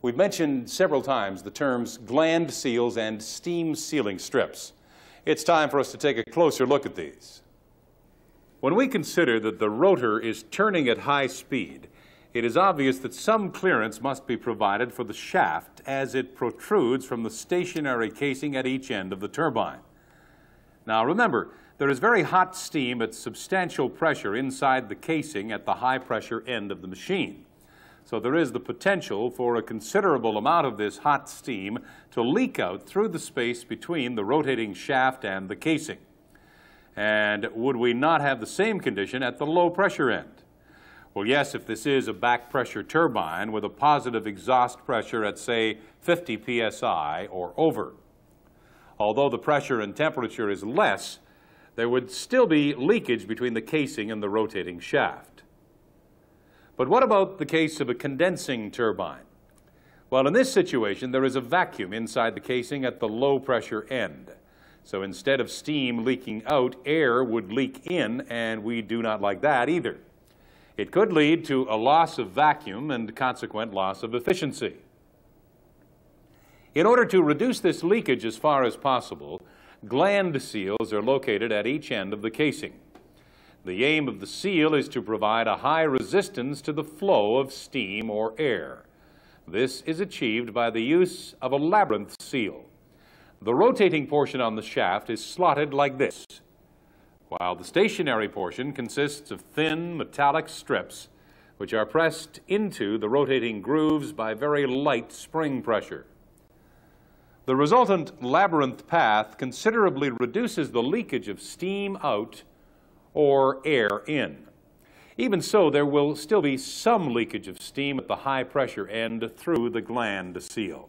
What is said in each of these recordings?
We've mentioned several times the terms gland seals and steam sealing strips. It's time for us to take a closer look at these. When we consider that the rotor is turning at high speed, it is obvious that some clearance must be provided for the shaft as it protrudes from the stationary casing at each end of the turbine. Now remember, there is very hot steam at substantial pressure inside the casing at the high pressure end of the machine. So there is the potential for a considerable amount of this hot steam to leak out through the space between the rotating shaft and the casing. And would we not have the same condition at the low pressure end? Well, yes, if this is a back pressure turbine with a positive exhaust pressure at, say, 50 psi or over. Although the pressure and temperature is less, there would still be leakage between the casing and the rotating shaft. But what about the case of a condensing turbine? Well, in this situation, there is a vacuum inside the casing at the low pressure end. So instead of steam leaking out, air would leak in, and we do not like that either. It could lead to a loss of vacuum and consequent loss of efficiency. In order to reduce this leakage as far as possible, gland seals are located at each end of the casing. The aim of the seal is to provide a high resistance to the flow of steam or air. This is achieved by the use of a labyrinth seal. The rotating portion on the shaft is slotted like this while the stationary portion consists of thin metallic strips which are pressed into the rotating grooves by very light spring pressure. The resultant labyrinth path considerably reduces the leakage of steam out or air in. Even so, there will still be some leakage of steam at the high pressure end through the gland seal.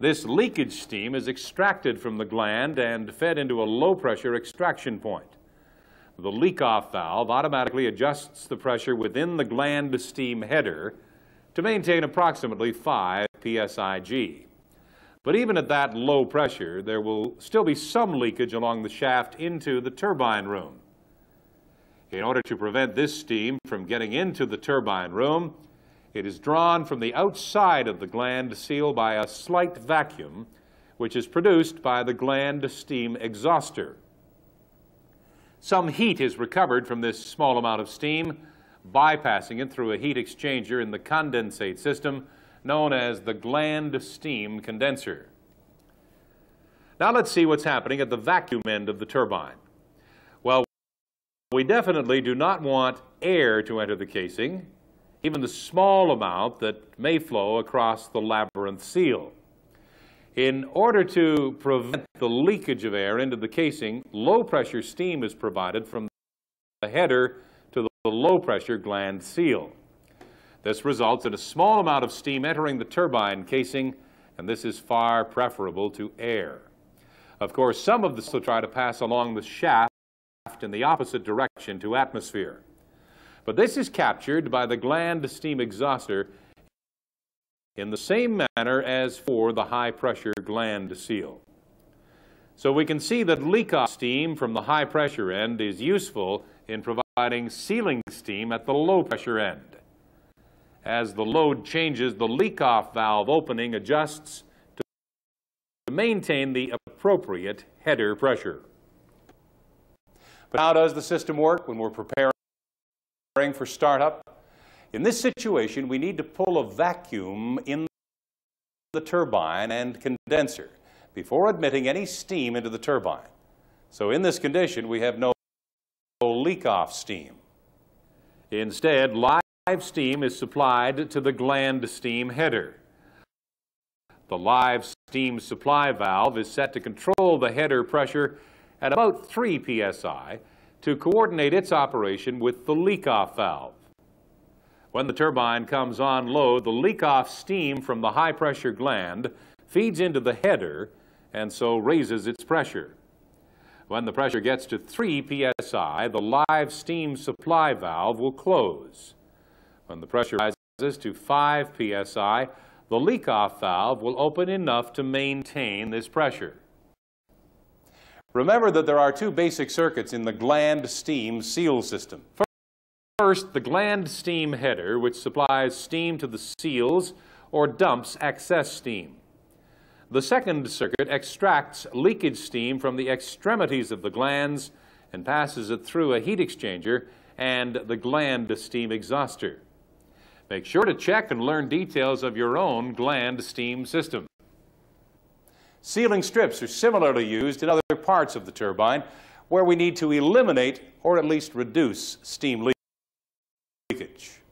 This leakage steam is extracted from the gland and fed into a low-pressure extraction point. The leak-off valve automatically adjusts the pressure within the gland steam header to maintain approximately 5 psig. But even at that low pressure, there will still be some leakage along the shaft into the turbine room. In order to prevent this steam from getting into the turbine room, it is drawn from the outside of the gland seal by a slight vacuum, which is produced by the gland steam exhauster. Some heat is recovered from this small amount of steam, bypassing it through a heat exchanger in the condensate system known as the gland steam condenser. Now let's see what's happening at the vacuum end of the turbine. Well, we definitely do not want air to enter the casing even the small amount that may flow across the labyrinth seal. In order to prevent the leakage of air into the casing, low pressure steam is provided from the header to the low pressure gland seal. This results in a small amount of steam entering the turbine casing, and this is far preferable to air. Of course, some of this will try to pass along the shaft in the opposite direction to atmosphere. But this is captured by the gland steam exhauster in the same manner as for the high pressure gland seal. So we can see that leak-off steam from the high pressure end is useful in providing sealing steam at the low pressure end. As the load changes, the leak-off valve opening adjusts to maintain the appropriate header pressure. But how does the system work when we're preparing for startup. In this situation, we need to pull a vacuum in the turbine and condenser before admitting any steam into the turbine. So in this condition, we have no leak-off steam. Instead, live steam is supplied to the gland steam header. The live steam supply valve is set to control the header pressure at about 3 psi to coordinate its operation with the leak-off valve. When the turbine comes on load, the leak-off steam from the high-pressure gland feeds into the header and so raises its pressure. When the pressure gets to 3 psi, the live steam supply valve will close. When the pressure rises to 5 psi, the leak-off valve will open enough to maintain this pressure. Remember that there are two basic circuits in the gland steam seal system. First, the gland steam header, which supplies steam to the seals or dumps excess steam. The second circuit extracts leakage steam from the extremities of the glands and passes it through a heat exchanger and the gland steam exhauster. Make sure to check and learn details of your own gland steam system. Sealing strips are similarly used in other parts of the turbine where we need to eliminate or at least reduce steam leakage.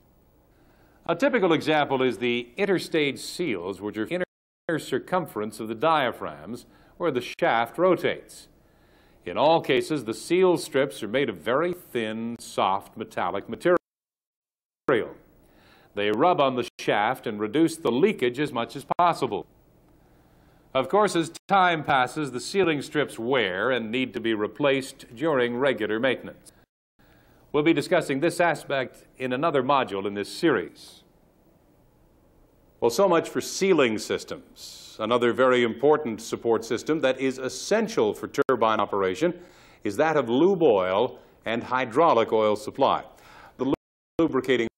A typical example is the interstage seals, which are the inner circumference of the diaphragms where the shaft rotates. In all cases, the seal strips are made of very thin, soft, metallic material. They rub on the shaft and reduce the leakage as much as possible. Of course, as time passes, the sealing strips wear and need to be replaced during regular maintenance. We'll be discussing this aspect in another module in this series. Well, so much for sealing systems. Another very important support system that is essential for turbine operation is that of lube oil and hydraulic oil supply. The lubricating